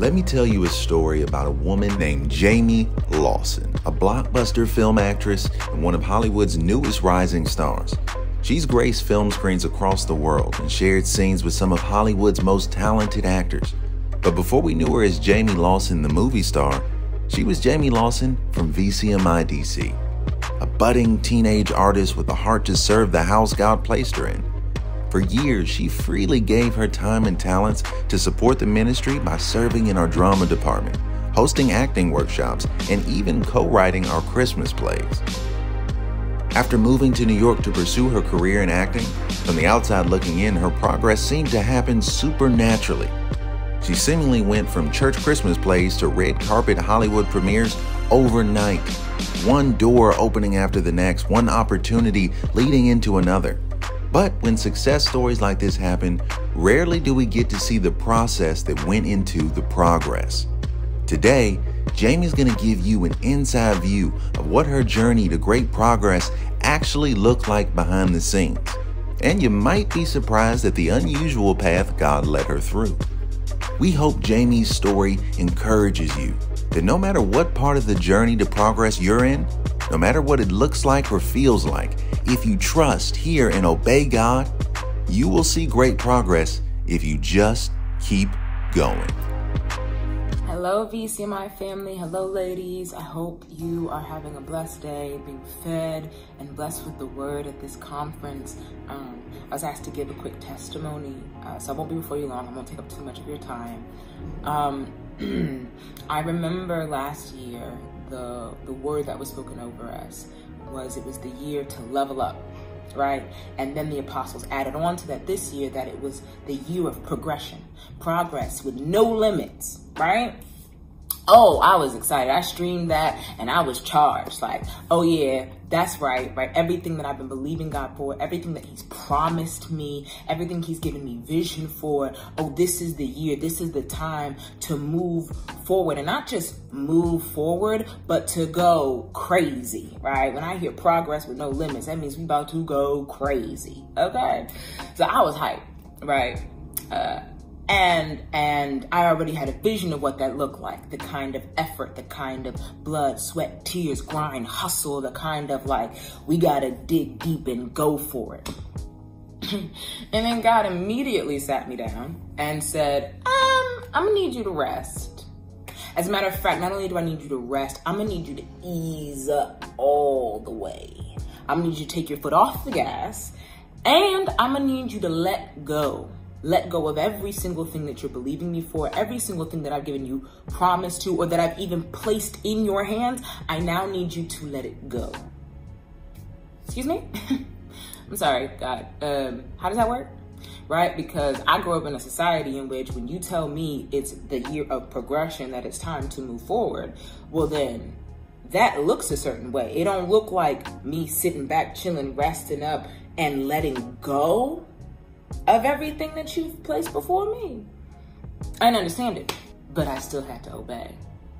let me tell you a story about a woman named Jayme Lawson, a blockbuster film actress and one of Hollywood's newest rising stars. She's graced film screens across the world and shared scenes with some of Hollywood's most talented actors. But before we knew her as Jayme Lawson, the movie star, she was Jayme Lawson from VCMI DC, a budding teenage artist with a heart to serve the house God placed her in. For years, she freely gave her time and talents to support the ministry by serving in our drama department, hosting acting workshops, and even co writing our Christmas plays. After moving to New York to pursue her career in acting, from the outside looking in, her progress seemed to happen supernaturally. She seemingly went from church Christmas plays to red carpet Hollywood premieres overnight. One door opening after the next, one opportunity leading into another. But when success stories like this happen, rarely do we get to see the process that went into the progress. Today, Jayme's going to give you an inside view of what her journey to great progress actually looked like behind the scenes. And you might be surprised at the unusual path God led her through. We hope Jayme's story encourages you that no matter what part of the journey to progress you're in, no matter what it looks like or feels like, if you trust, hear, and obey God, you will see great progress if you just keep going. Hello, VCMI family. Hello, ladies. I hope you are having a blessed day, being fed and blessed with the word at this conference. Um, I was asked to give a quick testimony, uh, so I won't be before you long. I won't take up too much of your time. Um, I remember last year the the word that was spoken over us was it was the year to level up right? And then the apostles added on to that this year that it was the year of progression progress with no limits right oh, I was excited. I streamed that and I was charged. Like, oh yeah, that's right, right? Everything that I've been believing God for, everything that He's promised me, everything He's given me vision for. Oh, this is the year, this is the time to move forward and not just move forward, but to go crazy, right? When I hear progress with no limits, that means we about to go crazy, okay? So I was hyped, right? Uh, and and I already had a vision of what that looked like. The kind of effort the kind of blood sweat tears grind hustle the kind of like we gotta dig deep and go for it. And then God immediately sat me down and said um I'm gonna need you to rest. As a matter of fact not only do I need you to rest I'm gonna need you to ease up all the way. I'm gonna need you to take your foot off the gas and I'm gonna need you to let go let go of every single thing that you're believing me for, every single thing that I've given you promise to, or that I've even placed in your hands. I now need you to let it go. Excuse me? I'm sorry, God. Um, how does that work? Right? Because I grew up in a society in which when you tell me it's the year of progression, that it's time to move forward, well, then that looks a certain way. It don't look like me sitting back, chilling, resting up, and letting go of everything that you've placed before me. I didn't understand it, but I still had to obey.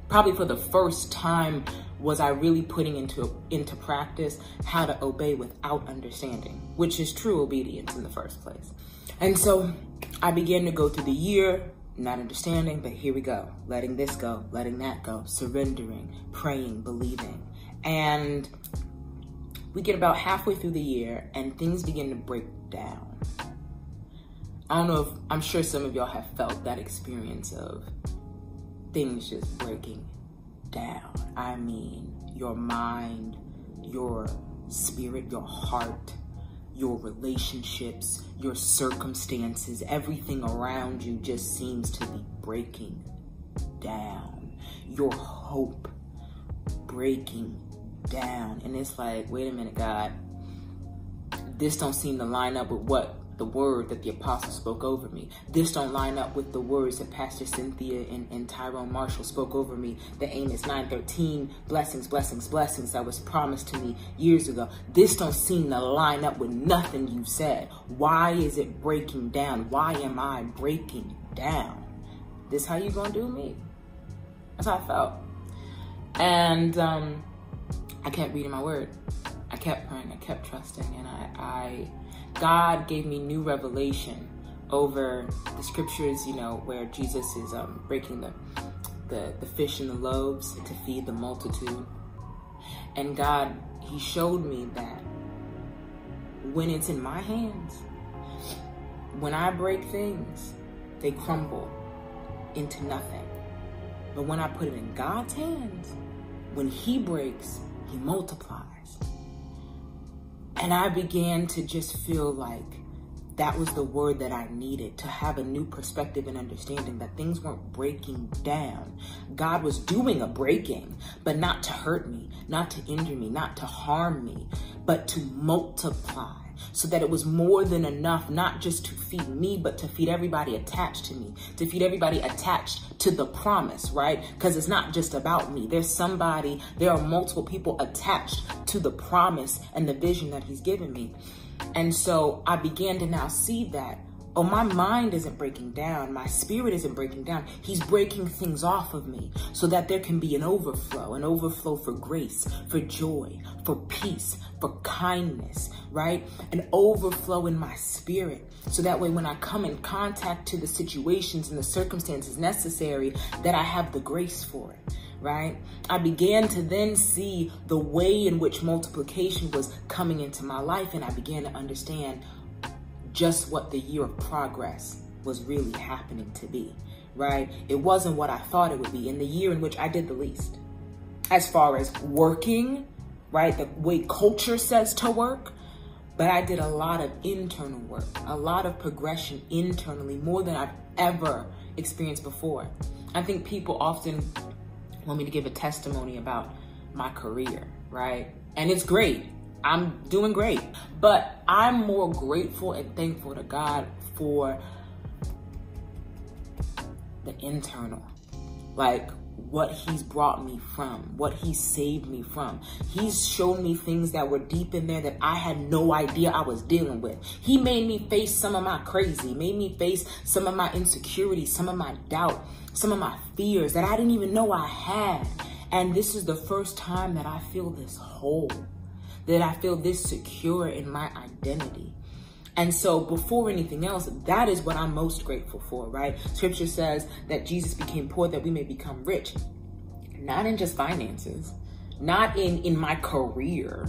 Probably for the first time was I really putting into, into practice how to obey without understanding, which is true obedience in the first place. And so I began to go through the year, not understanding, but here we go. Letting this go, letting that go, surrendering, praying, believing. And we get about halfway through the year and things begin to break down. I don't know if I'm sure some of y'all have felt that experience of things just breaking down. I mean, your mind, your spirit, your heart, your relationships, your circumstances, everything around you just seems to be breaking down. Your hope breaking down. And it's like, wait a minute, God, this don't seem to line up with what the word that the apostle spoke over me. This don't line up with the words that Pastor Cynthia and, and Tyrone Marshall spoke over me. The Amos 913 blessings, blessings, blessings that was promised to me years ago. This don't seem to line up with nothing you've said. Why is it breaking down? Why am I breaking down? This how you gonna do me? That's how I felt. And um, I kept reading my word. Kept praying, I kept trusting, and I, I God gave me new revelation over the scriptures, you know, where Jesus is um, breaking the, the, the fish and the loaves to feed the multitude. And God, He showed me that when it's in my hands, when I break things, they crumble into nothing. But when I put it in God's hands, when He breaks, He multiplies. And I began to just feel like that was the word that I needed to have a new perspective and understanding that things weren't breaking down. God was doing a breaking, but not to hurt me, not to injure me, not to harm me, but to multiply so that it was more than enough, not just to feed me, but to feed everybody attached to me, to feed everybody attached to the promise, right? Because it's not just about me. There's somebody, there are multiple people attached to the promise and the vision that he's given me. And so I began to now see that oh, my mind isn't breaking down, my spirit isn't breaking down. He's breaking things off of me so that there can be an overflow, an overflow for grace, for joy, for peace, for kindness, right? An overflow in my spirit. So that way, when I come in contact to the situations and the circumstances necessary, that I have the grace for it right? I began to then see the way in which multiplication was coming into my life, and I began to understand just what the year of progress was really happening to be, right? It wasn't what I thought it would be in the year in which I did the least. As far as working, right? The way culture says to work, but I did a lot of internal work, a lot of progression internally, more than I've ever experienced before. I think people often want me to give a testimony about my career, right? And it's great. I'm doing great. But I'm more grateful and thankful to God for the internal. Like what he's brought me from, what he saved me from. He's shown me things that were deep in there that I had no idea I was dealing with. He made me face some of my crazy, made me face some of my insecurities, some of my doubt, some of my fears that I didn't even know I had. And this is the first time that I feel this whole that I feel this secure in my identity. And so before anything else, that is what I'm most grateful for, right? Scripture says that Jesus became poor that we may become rich. Not in just finances, not in, in my career.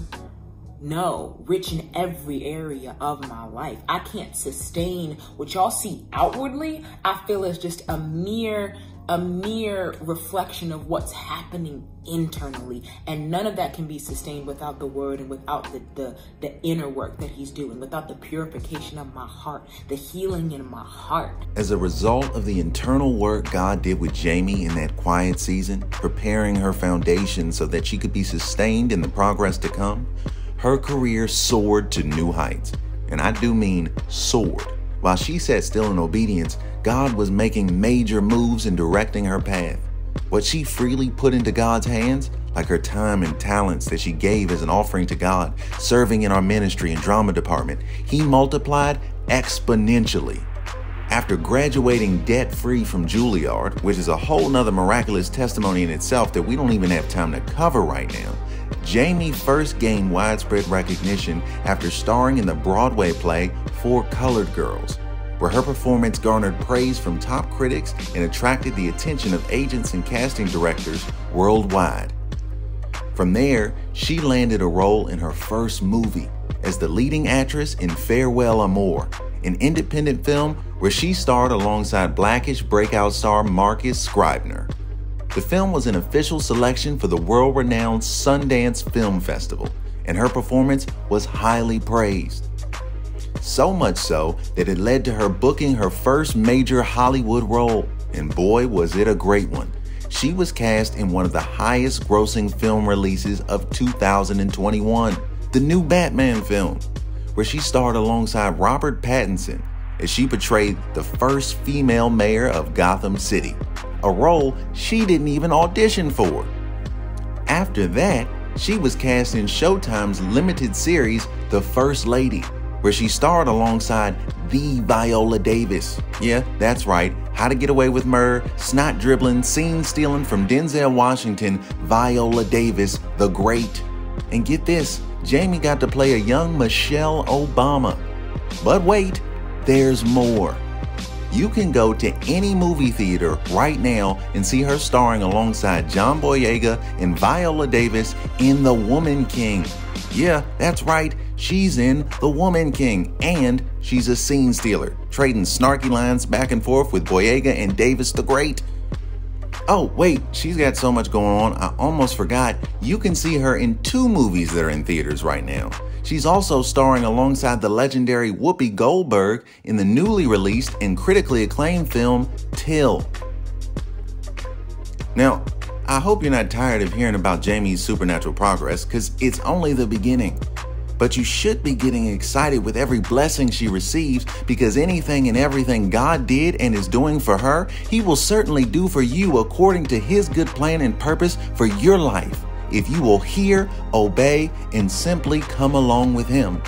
No, rich in every area of my life. I can't sustain what y'all see outwardly. I feel is just a mere a mere reflection of what's happening internally. And none of that can be sustained without the word and without the, the, the inner work that he's doing, without the purification of my heart, the healing in my heart. As a result of the internal work God did with Jayme in that quiet season, preparing her foundation so that she could be sustained in the progress to come, her career soared to new heights. And I do mean soared. While she sat still in obedience, God was making major moves and directing her path. What she freely put into God's hands, like her time and talents that she gave as an offering to God, serving in our ministry and drama department, He multiplied exponentially. After graduating debt free from Juilliard, which is a whole nother miraculous testimony in itself that we don't even have time to cover right now, Jayme first gained widespread recognition after starring in the Broadway play For Colored Girls, where her performance garnered praise from top critics and attracted the attention of agents and casting directors worldwide. From there, she landed a role in her first movie as the leading actress in Farewell Amor, an independent film where she starred alongside Blackish breakout star Marcus Scribner. The film was an official selection for the world renowned Sundance Film Festival, and her performance was highly praised. So much so that it led to her booking her first major Hollywood role, and boy, was it a great one. She was cast in one of the highest grossing film releases of 2021, the new Batman film, where she starred alongside Robert Pattinson as she portrayed the first female mayor of Gotham City a role she didn't even audition for. After that, she was cast in Showtime's limited series, The First Lady, where she starred alongside the Viola Davis. Yeah, that's right. How to Get Away with Murder, snot dribbling, scene stealing from Denzel Washington, Viola Davis, the Great. And get this, Jayme got to play a young Michelle Obama. But wait, there's more. You can go to any movie theater right now and see her starring alongside John Boyega and Viola Davis in The Woman King. Yeah, that's right, she's in The Woman King, and she's a scene stealer, trading snarky lines back and forth with Boyega and Davis the Great. Oh, wait, she's got so much going on, I almost forgot. You can see her in two movies that are in theaters right now. She's also starring alongside the legendary Whoopi Goldberg in the newly released and critically acclaimed film Till. Now, I hope you're not tired of hearing about Jayme's supernatural progress, because it's only the beginning. But you should be getting excited with every blessing she receives because anything and everything God did and is doing for her, He will certainly do for you according to His good plan and purpose for your life if you will hear, obey, and simply come along with Him.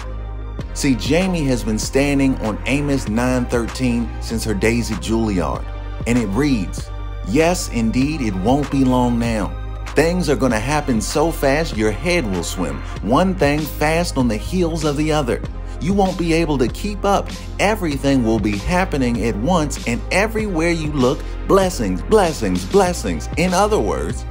See, Jayme has been standing on Amos 9:13 since her days at Juilliard, and it reads, "Yes, indeed, it won't be long now. Things are going to happen so fast your head will swim, one thing fast on the heels of the other. You won't be able to keep up. Everything will be happening at once, and everywhere you look, blessings, blessings, blessings. In other words,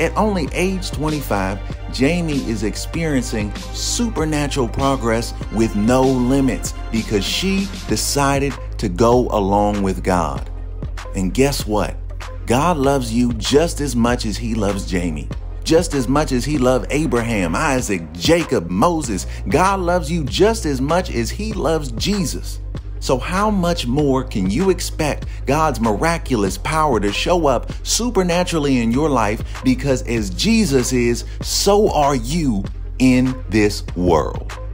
at only age 25, Jayme is experiencing supernatural progress with no limits because she decided to go along with God. And guess what? God loves you just as much as he loves Jayme. Just as much as he loved Abraham, Isaac, Jacob, Moses, God loves you just as much as he loves Jesus. So, how much more can you expect God's miraculous power to show up supernaturally in your life? Because as Jesus is, so are you in this world.